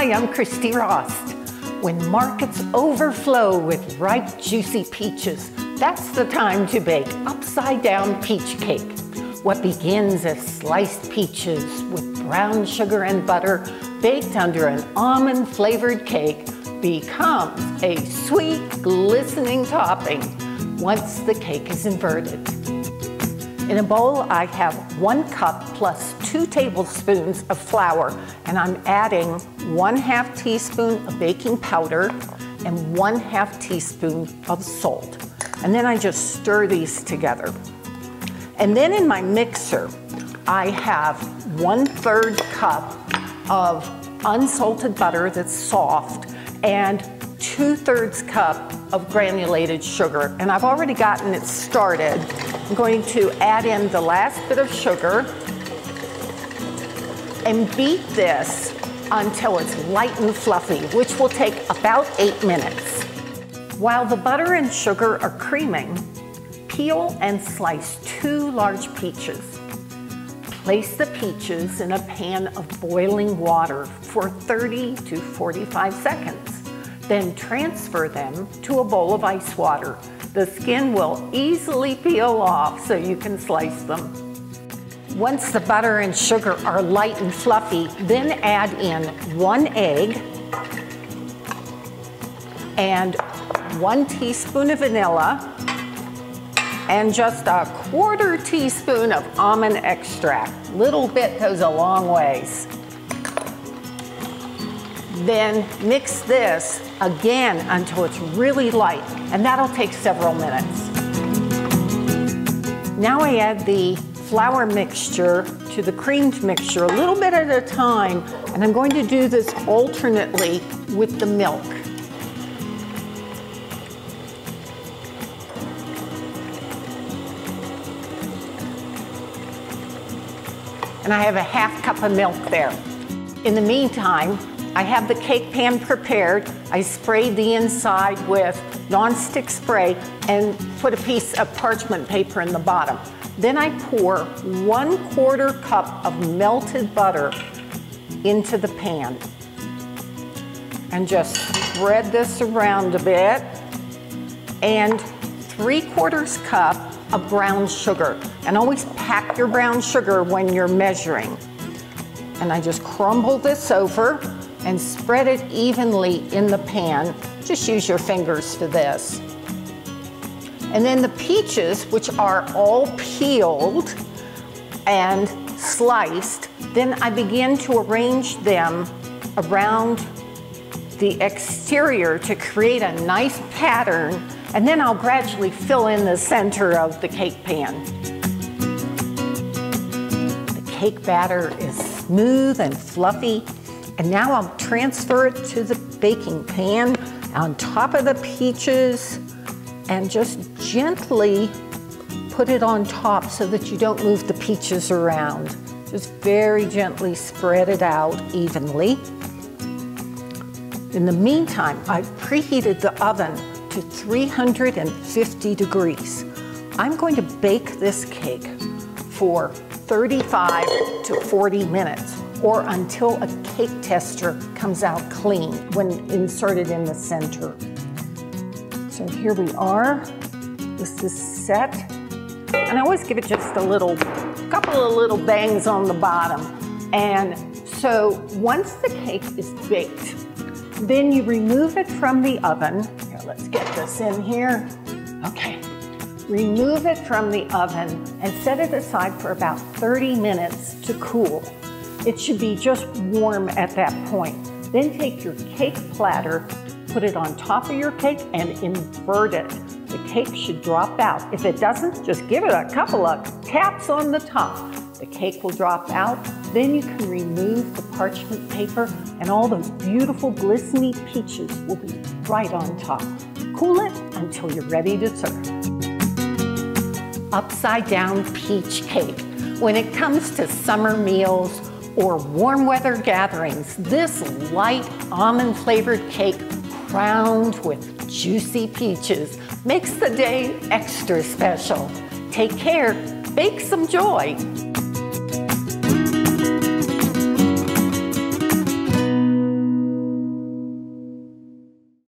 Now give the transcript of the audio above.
Hi, I'm Christy Rost. When markets overflow with ripe, juicy peaches, that's the time to bake upside down peach cake. What begins as sliced peaches with brown sugar and butter baked under an almond flavored cake becomes a sweet, glistening topping once the cake is inverted. In a bowl, I have one cup plus two tablespoons of flour, and I'm adding one half teaspoon of baking powder and one half teaspoon of salt. And then I just stir these together. And then in my mixer, I have one third cup of unsalted butter that's soft and two thirds cup of granulated sugar. And I've already gotten it started. I'm going to add in the last bit of sugar and beat this until it's light and fluffy, which will take about eight minutes. While the butter and sugar are creaming, peel and slice two large peaches. Place the peaches in a pan of boiling water for 30 to 45 seconds. Then transfer them to a bowl of ice water the skin will easily peel off so you can slice them. Once the butter and sugar are light and fluffy, then add in one egg and one teaspoon of vanilla and just a quarter teaspoon of almond extract. Little bit goes a long ways. Then mix this again until it's really light, and that'll take several minutes. Now I add the flour mixture to the creamed mixture a little bit at a time, and I'm going to do this alternately with the milk. And I have a half cup of milk there. In the meantime, I have the cake pan prepared. I sprayed the inside with nonstick spray and put a piece of parchment paper in the bottom. Then I pour one quarter cup of melted butter into the pan and just spread this around a bit and three quarters cup of brown sugar. And always pack your brown sugar when you're measuring. And I just crumble this over and spread it evenly in the pan. Just use your fingers for this. And then the peaches, which are all peeled and sliced, then I begin to arrange them around the exterior to create a nice pattern, and then I'll gradually fill in the center of the cake pan. The cake batter is smooth and fluffy, and now I'll transfer it to the baking pan on top of the peaches and just gently put it on top so that you don't move the peaches around. Just very gently spread it out evenly. In the meantime, I've preheated the oven to 350 degrees. I'm going to bake this cake for 35 to 40 minutes or until a cake tester comes out clean when inserted in the center. So here we are. This is set. And I always give it just a little, couple of little bangs on the bottom. And so once the cake is baked, then you remove it from the oven. Here, let's get this in here. Okay. Remove it from the oven and set it aside for about 30 minutes to cool. It should be just warm at that point. Then take your cake platter, put it on top of your cake and invert it. The cake should drop out. If it doesn't, just give it a couple of taps on the top. The cake will drop out. Then you can remove the parchment paper and all those beautiful glistening peaches will be right on top. Cool it until you're ready to serve. Upside down peach cake. When it comes to summer meals, or warm weather gatherings, this light almond flavored cake crowned with juicy peaches makes the day extra special. Take care, bake some joy.